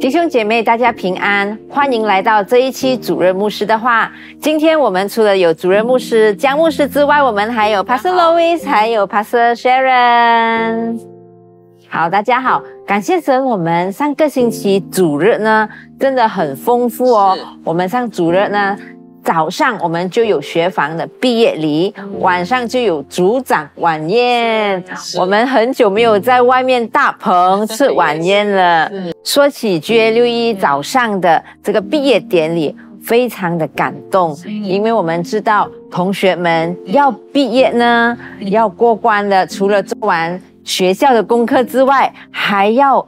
弟兄姐妹，大家平安，欢迎来到这一期主任牧师的话。今天我们除了有主任牧师江牧师之外，我们还有 Pastor Louis，还有 Pastor Sharon。好，大家好，感谢神，我们上个星期主日呢真的很丰富哦。我们上主日呢。早上我们就有学房的毕业礼，晚上就有组长晚宴。我们很久没有在外面大棚 吃晚宴了。说起 G A 六一早上的这个毕业典礼，非常的感动，因为我们知道同学们要毕业呢，要过关的，除了做完学校的功课之外，还要。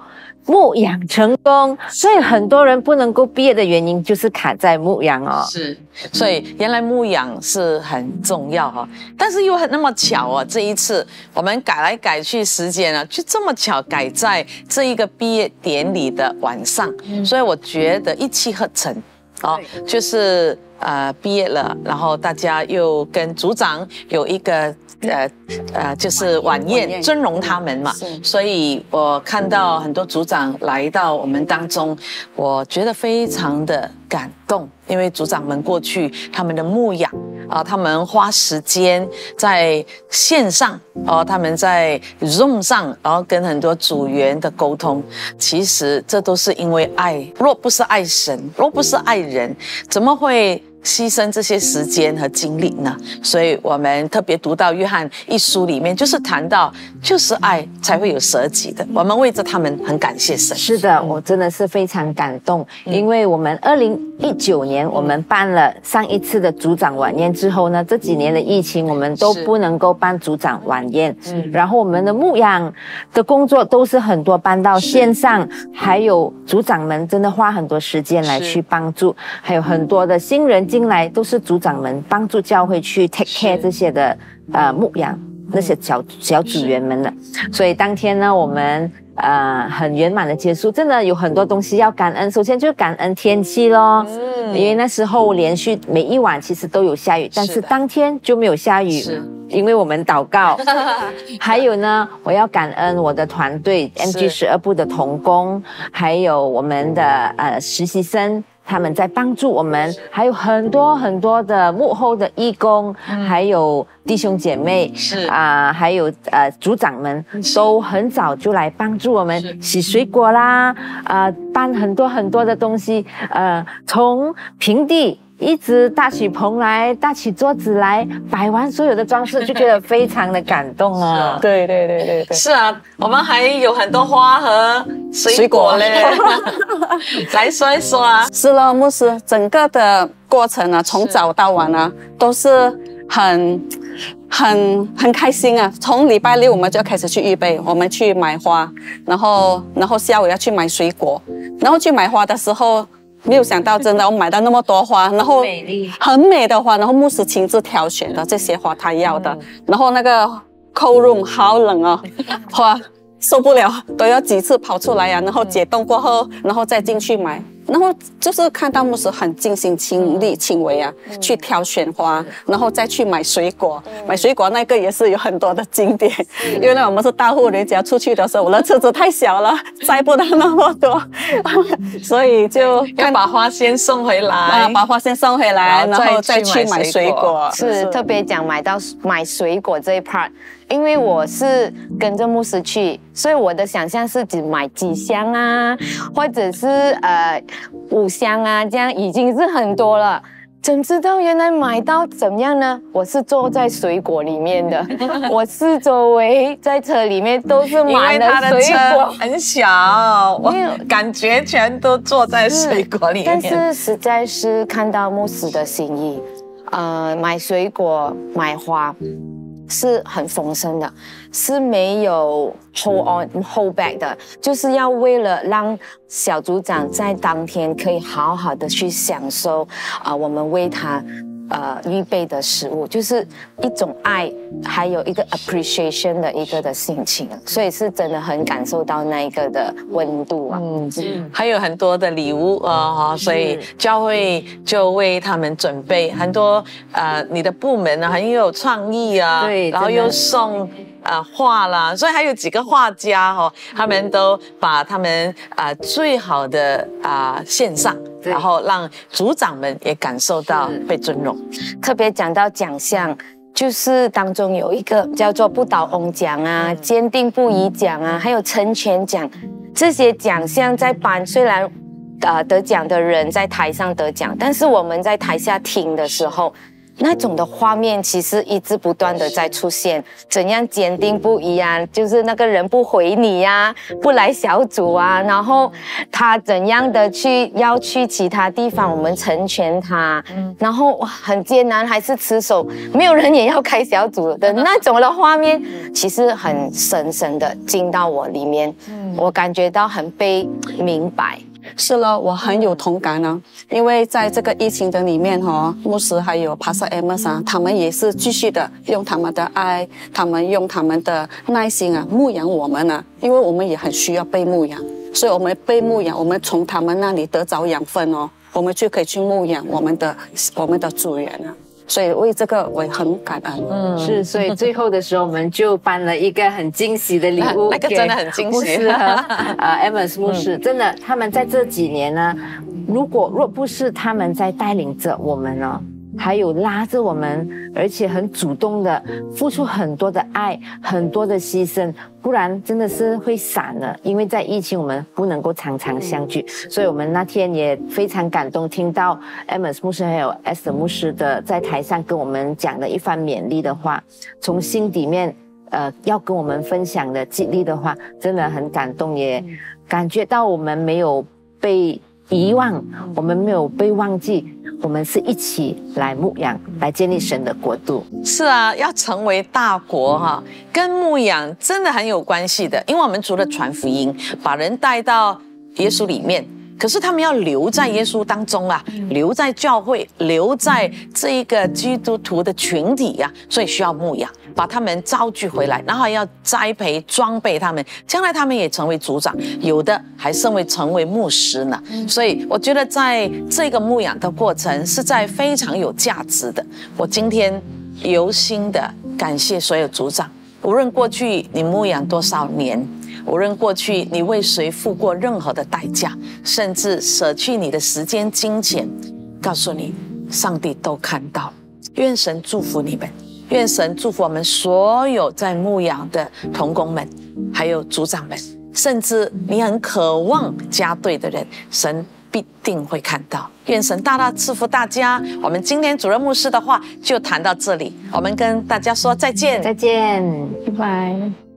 牧养成功，所以很多人不能够毕业的原因就是卡在牧养哦。是，所以原来牧养是很重要哈，但是又很那么巧哦，这一次我们改来改去时间啊，就这么巧改在这一个毕业典礼的晚上，所以我觉得一气呵成哦，就是呃毕业了，然后大家又跟组长有一个。呃呃，就是晚宴尊荣他们嘛，所以我看到很多组长来到我们当中，我觉得非常的感动，因为组长们过去他们的牧养啊，他们花时间在线上哦，他们在 Zoom 上，然后跟很多组员的沟通，其实这都是因为爱，若不是爱神，若不是爱人，怎么会？牺牲这些时间和精力呢，所以我们特别读到约翰一书里面，就是谈到就是爱才会有舍己的。我们为着他们很感谢神。是的，我真的是非常感动，因为我们二零一九年我们办了上一次的组长晚宴之后呢，这几年的疫情我们都不能够办组长晚宴，嗯，然后我们的牧养的工作都是很多搬到线上，还有组长们真的花很多时间来去帮助，还有很多的新人。进来都是组长们帮助教会去 take care 这些的呃牧羊那些小小组员们的，所以当天呢，我们呃很圆满的结束，真的有很多东西要感恩。首先就是感恩天气咯，嗯，因为那时候连续每一晚其实都有下雨，但是当天就没有下雨，因为我们祷告。还有呢，我要感恩我的团队 MG 十二部的童工，还有我们的呃实习生。他们在帮助我们，还有很多很多的幕后的义工，还有弟兄姐妹，是。啊，还有呃组长们，都很早就来帮助我们洗水果啦，啊搬很多很多的东西，呃从平地。一直搭起棚来，搭起桌子来，摆完所有的装饰，就觉得非常的感动啊！对对对对对，是啊，我们还有很多花和水果嘞，来说一说啊。是了，牧师，整个的过程啊，从早到晚呢，都是很很很开心啊。从礼拜六我们就要开始去预备，我们去买花，然后然后下午要去买水果，然后去买花的时候。没有想到，真的我买到那么多花，然后很美的花，然后牧师亲自挑选的这些花他要的，然后那个 cold room 好冷哦，花受不了，都要几次跑出来呀，然后解冻过后，然后再进去买。然后就是看到牧师很尽心亲力亲为啊，去挑选花，然后再去买水果。买水果那个也是有很多的经典，因为呢我们是大户人家，出去的时候我的车子太小了，摘不到那么多，所以就要把花先送回来，啊把花先送回来，然后再去买水果。是。特别讲买到买水果这一 part。因为我是跟着牧师去，所以我的想象是只买几箱啊，或者是呃五箱啊，这样已经是很多了。怎知道原来买到怎样呢？我是坐在水果里面的，我四周围在车里面都是买的水果，很小，我感觉全都坐在水果里面。但是实在是看到牧师的心意，呃，买水果买花。是很丰盛的，是没有 hold on hold back 的，就是要为了让小组长在当天可以好好的去享受啊，我们为他。呃，预备的食物就是一种爱，还有一个 appreciation 的一个的心情，所以是真的很感受到那一个的温度啊。嗯，还有很多的礼物啊，所以教会就为他们准备很多。呃，你的部门呢很有创意啊，对，然后又送。呃画啦，所以还有几个画家哈、哦，他们都把他们啊、呃最好的啊、献上，然后让组长们也感受到被尊荣。特别讲到奖项，就是当中有一个叫做不倒翁奖啊、坚定不移奖啊，还有成全奖，这些奖项在颁虽然。呃，得奖的人在台上得奖，但是我们在台下听的时候，那种的画面其实一直不断的在出现，怎样坚定不移啊？就是那个人不回你呀、不来小组啊，然后他怎样的去要去其他地方，我们成全他，然后哇很艰难，还是持守，没有人也要开小组的那种的画面，其实很深深的进到我里面，我感觉到很被明白。是了，我很有同感呢，因为在这个疫情的里面哦，牧师还有 Pastor Amos 啊，他们也是继续的用他们的爱，他们用他们的耐心啊牧养我们啊，因为我们也很需要被牧养，所以我们被牧养，我们从他们那里得着养分哦，我们就可以去牧养我们的我们的主人啊，所以为这个我也很感恩。嗯，是，所以最后的时候，我们就颁了一个很惊喜的礼物 那个给真的很惊喜牧师和 呃 Evans 牧师，真的，他们在这几年呢，如果若不是他们在带领着我们呢。还有拉着我们，而且很主动的付出很多的爱，很多的牺牲，不然真的是会散了。因为在疫情，我们不能够常常相聚，所以我们那天也非常感动，听到 Amos 牧师还有 Esther 牧师的在台上跟我们讲的一番勉励的话，从心里面呃要跟我们分享的激励的话，真的很感动，也感觉到我们没有被遗忘，我们没有被忘记，我们是一起来牧养，来建立神的国度。是啊，要成为大国哈、跟牧养真的很有关系的。因为我们除了传福音，把人带到耶稣里面，可是他们要留在耶稣当中啊，留在教会，留在这一个基督徒的群体呀、所以需要牧养，把他们招聚回来，然后还要栽培、装备他们，将来他们也成为组长，有的还甚为成为牧师呢。所以我觉得在这个牧养的过程是在非常有价值的。我今天由心的感谢所有组长，无论过去你牧养多少年。无论过去你为谁付过任何的代价，甚至舍去你的时间、金钱，告诉你，上帝都看到。愿神祝福你们，愿神祝福我们所有在牧养的童工们，还有组长们，甚至你很渴望加队的人，神必定会看到。愿神大大赐福大家。我们今天主任牧师的话就谈到这里，我们跟大家说再见。再见。拜拜。